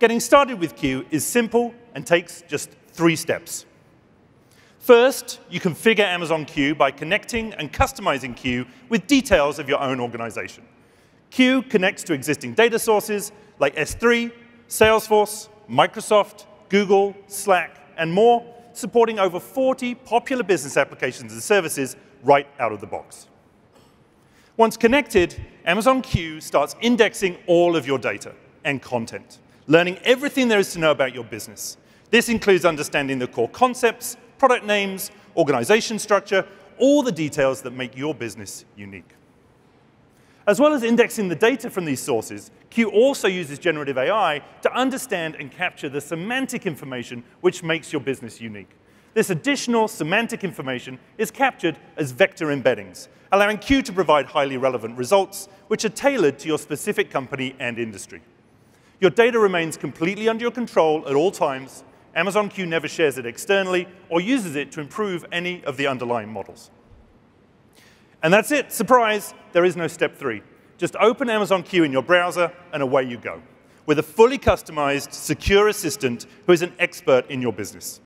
Getting started with Q is simple and takes just three steps. First, you configure Amazon Q by connecting and customizing Q with details of your own organization. Q connects to existing data sources like S3, Salesforce, Microsoft, Google, Slack, and more, supporting over 40 popular business applications and services right out of the box. Once connected, Amazon Q starts indexing all of your data and content, learning everything there is to know about your business. This includes understanding the core concepts, product names, organization structure, all the details that make your business unique. As well as indexing the data from these sources, Q also uses generative AI to understand and capture the semantic information which makes your business unique. This additional semantic information is captured as vector embeddings, allowing Q to provide highly relevant results which are tailored to your specific company and industry. Your data remains completely under your control at all times. Amazon Q never shares it externally or uses it to improve any of the underlying models. And that's it. Surprise, there is no step three. Just open Amazon Q in your browser, and away you go, with a fully customized, secure assistant who is an expert in your business.